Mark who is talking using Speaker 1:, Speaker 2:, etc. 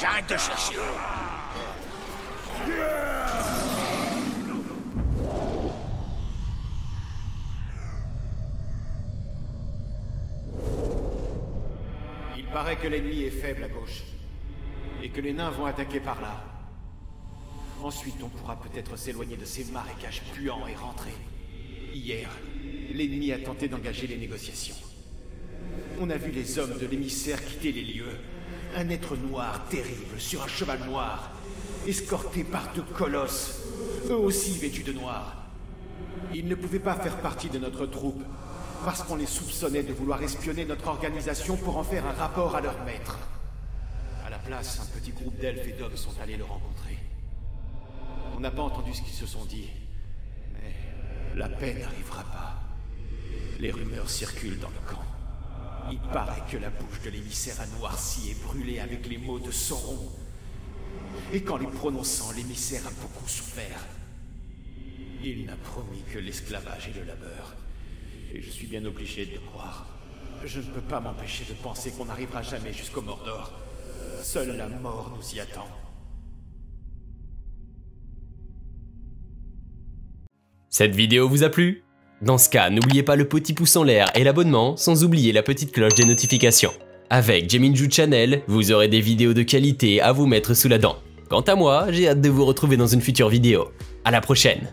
Speaker 1: J'arrête de chercher
Speaker 2: Il paraît que l'ennemi est faible à gauche. Et que les nains vont attaquer par là. Ensuite, on pourra peut-être s'éloigner de ces marécages puants et rentrer. Hier, l'ennemi a tenté d'engager les négociations. On a vu les hommes de l'émissaire quitter les lieux. Un être noir terrible sur un cheval noir, escorté par deux colosses, eux aussi vêtus de noir. Ils ne pouvaient pas faire partie de notre troupe, parce qu'on les soupçonnait de vouloir espionner notre organisation pour en faire un rapport à leur maître. À la place, un petit groupe d'elfes et d'hommes sont allés le rencontrer. On n'a pas entendu ce qu'ils se sont dit, mais la paix n'arrivera pas. Les rumeurs circulent dans le camp. Il paraît que la bouche de l'émissaire a noirci et brûlé avec les mots de Sauron. Et qu'en les prononçant, l'émissaire a beaucoup souffert. Il n'a promis que l'esclavage et le labeur. Et je suis bien obligé de le croire. Je ne peux pas m'empêcher de penser qu'on n'arrivera jamais jusqu'au Mordor. Seule la mort nous y attend.
Speaker 3: Cette vidéo vous a plu? Dans ce cas, n'oubliez pas le petit pouce en l'air et l'abonnement, sans oublier la petite cloche des notifications. Avec Jaminju Channel, vous aurez des vidéos de qualité à vous mettre sous la dent. Quant à moi, j'ai hâte de vous retrouver dans une future vidéo. À la prochaine